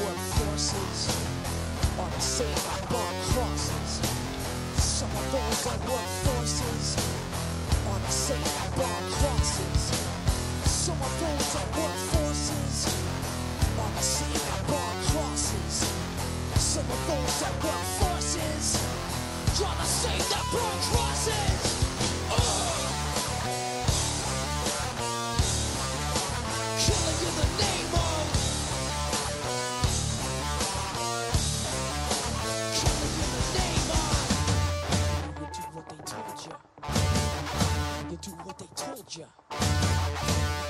work forces are the same burn crosses. Some of those work forces are the same burn crosses. Some of those work forces are the same burn crosses. Some of those work forces are the same burn crosses.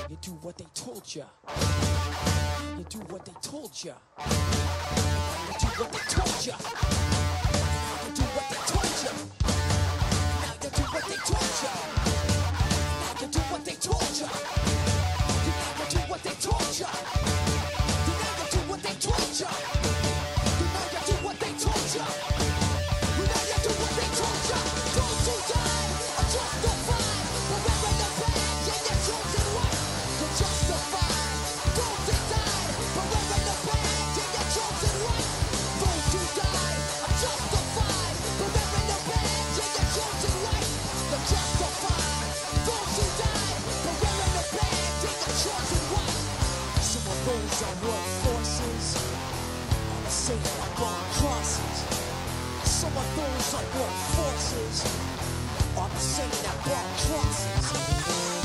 You do what they told you You do what they told you You do what they told you Those that work forces are same that burn crosses. Some of those that work forces are the same that burn crosses.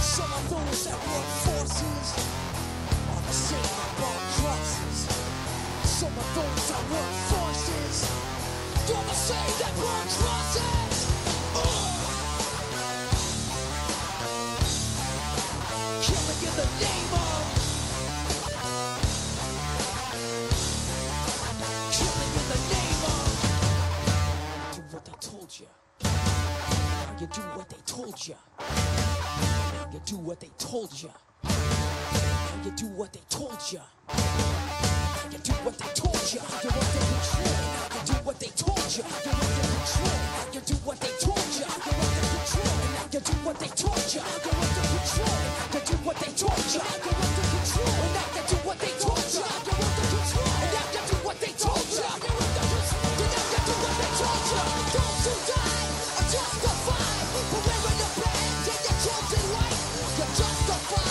Some of those that work forces are the same that burn crosses. Some of those that work forces are the same that burn crosses. You do what they told you you do what they told you you do what they told you You're under control Now you do what they told you You're under control Now you do what they told you control Now you do what they told you died